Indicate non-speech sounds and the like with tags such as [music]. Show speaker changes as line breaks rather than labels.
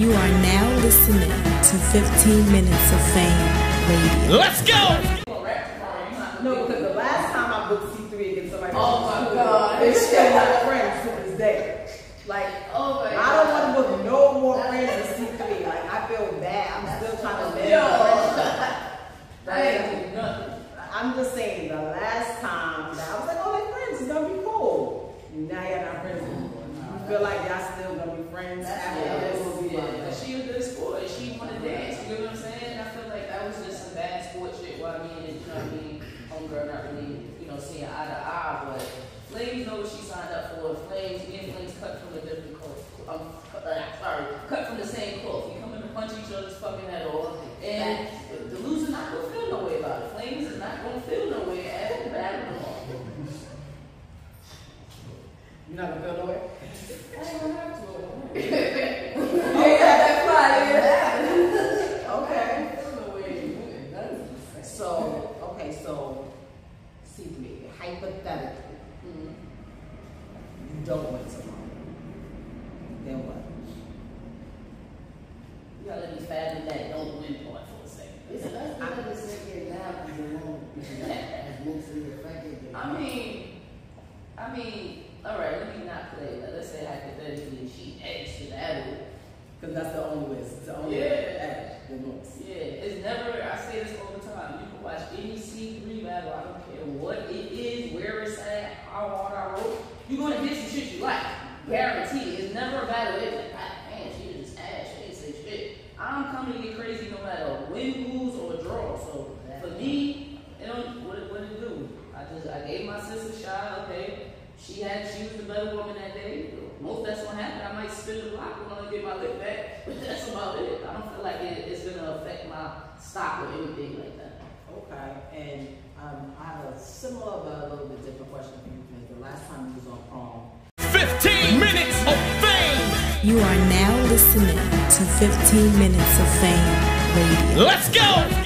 You are now listening to 15 Minutes of Fame Radio.
Let's go!
No, because the last time I booked C3 against somebody,
Oh my God.
they still not friends to this day. Like,
Oh my
I don't want to book no more friends than C3. Like, I feel bad. I'm still trying to manage
Yo.
friendship. [laughs]
Ain't nothing.
I'm just saying, the last time I was like, oh, they're friends. It's gonna be cool. Now you're not friends anymore. You feel like y'all still gonna be friends after
Yeah,
this?
yeah, but she a good sport. She want to dance. You know what I'm saying? I feel like that was just some bad sport shit. What I mean, is, you know what I mean? Homegirl not really, you know, seeing eye to eye, but Flamez know what she signed up for. Flamez, me and Flamez cut from a different cloth. Um, uh, sorry, cut from the same cloth. We come in to punch each other's fucking head off, and the, loser not gonna feel no way about it. Flamez is not gonna feel no way the battle.
You're not gonna feel no way?
I ain't gonna have to. [laughs]
Okay.
No way. None.
So, okay, so C3, hypothetically,
Mhm.
you don't win tomorrow. Then what?
You gotta let me fathom that don't win part for a second. I mean, I mean, all right, let me not play. Like, let's say hypothetically she edged to battle.
Because that's the only way. It's the only
Yeah.
way to act the most.
Yeah, it's never. I say this all the time. You can watch any C3 battle. I don't care what it is, where it's at, how hard I wrote. You're gonna get some shit you like. Guarantee. It's never a battle. It's like, man, she just ass. She say shit. I'm coming to get crazy no matter win, lose, or draw. So for me, you know what it, what it do? I just I gave my sister a shot. Okay, she had she was the better woman that day. Most that's gonna happen. I might spin the block when I get my lick back, but that's about it. I don't feel like it, it's gonna affect my stock or anything like that.
Okay, and um, I have a similar but a little bit different question for you because the last time you was on prom,
15 minutes of fame!
You are now listening to 15 Minutes of Fame Radio.
Let's go!